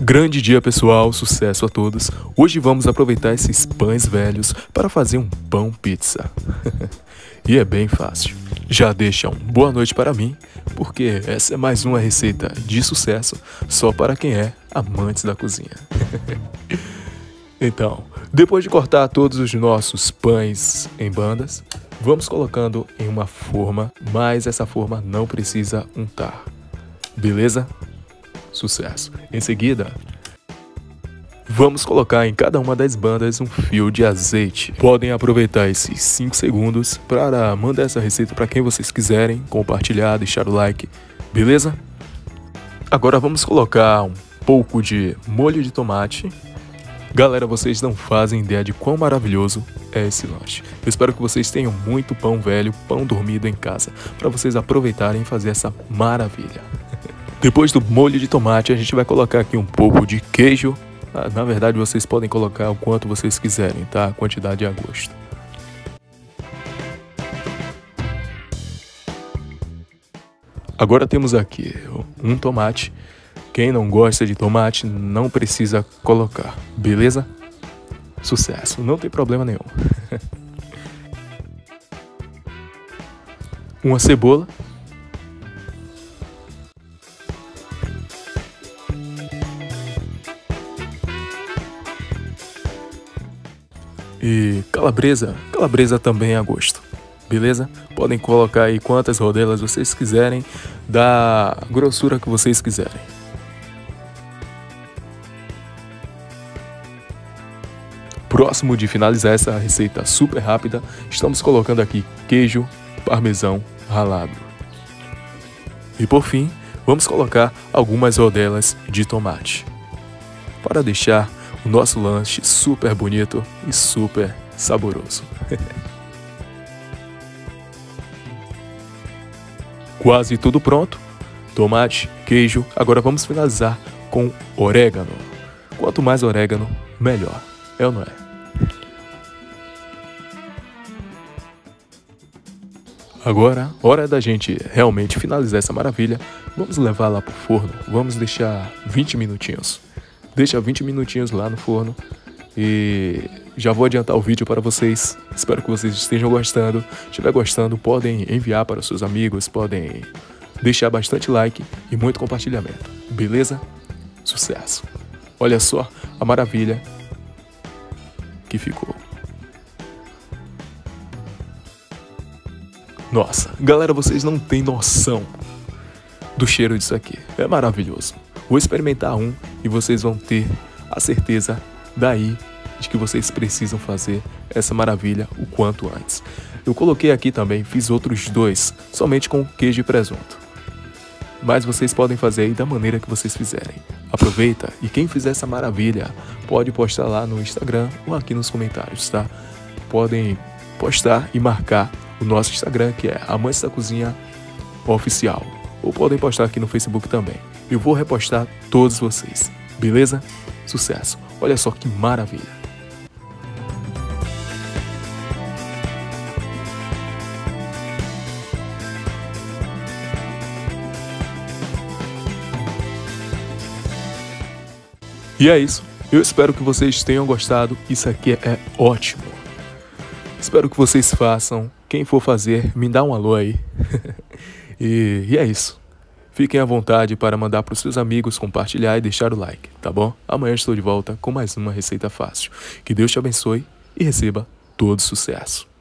Grande dia pessoal, sucesso a todos. Hoje vamos aproveitar esses pães velhos para fazer um pão pizza. e é bem fácil. Já deixa um boa noite para mim, porque essa é mais uma receita de sucesso só para quem é amante da cozinha. então, depois de cortar todos os nossos pães em bandas, vamos colocando em uma forma, mas essa forma não precisa untar. Beleza? Sucesso. Em seguida, Vamos colocar em cada uma das bandas um fio de azeite. Podem aproveitar esses 5 segundos para mandar essa receita para quem vocês quiserem, compartilhar, deixar o like, beleza? Agora vamos colocar um pouco de molho de tomate. Galera, vocês não fazem ideia de quão maravilhoso é esse lanche. Eu espero que vocês tenham muito pão velho, pão dormido em casa, para vocês aproveitarem e fazer essa maravilha. Depois do molho de tomate, a gente vai colocar aqui um pouco de queijo. Ah, na verdade, vocês podem colocar o quanto vocês quiserem, tá? A quantidade a gosto. Agora temos aqui um tomate. Quem não gosta de tomate não precisa colocar, beleza? Sucesso, não tem problema nenhum. Uma cebola E calabresa, calabresa também é a gosto. Beleza? Podem colocar aí quantas rodelas vocês quiserem, da grossura que vocês quiserem. Próximo de finalizar essa receita super rápida, estamos colocando aqui queijo parmesão ralado. E por fim, vamos colocar algumas rodelas de tomate. Para deixar o nosso lanche super bonito e super saboroso. Quase tudo pronto. Tomate, queijo. Agora vamos finalizar com orégano. Quanto mais orégano, melhor. É ou não é? Agora, hora da gente realmente finalizar essa maravilha. Vamos levar lá pro forno. Vamos deixar 20 minutinhos deixa 20 minutinhos lá no forno e já vou adiantar o vídeo para vocês. Espero que vocês estejam gostando. Se estiver gostando, podem enviar para seus amigos, podem deixar bastante like e muito compartilhamento. Beleza? Sucesso! Olha só a maravilha que ficou. Nossa, galera, vocês não têm noção do cheiro disso aqui. É maravilhoso. Vou experimentar um e vocês vão ter a certeza daí de que vocês precisam fazer essa maravilha o quanto antes. Eu coloquei aqui também, fiz outros dois, somente com queijo e presunto. Mas vocês podem fazer aí da maneira que vocês fizerem. Aproveita e quem fizer essa maravilha pode postar lá no Instagram ou aqui nos comentários, tá? Podem postar e marcar o nosso Instagram que é Amantes da Cozinha Oficial. Ou podem postar aqui no Facebook também. Eu vou repostar todos vocês. Beleza? Sucesso. Olha só que maravilha. E é isso. Eu espero que vocês tenham gostado. Isso aqui é ótimo. Espero que vocês façam. Quem for fazer, me dá um alô aí. e, e é isso. Fiquem à vontade para mandar para os seus amigos, compartilhar e deixar o like, tá bom? Amanhã estou de volta com mais uma receita fácil. Que Deus te abençoe e receba todo sucesso.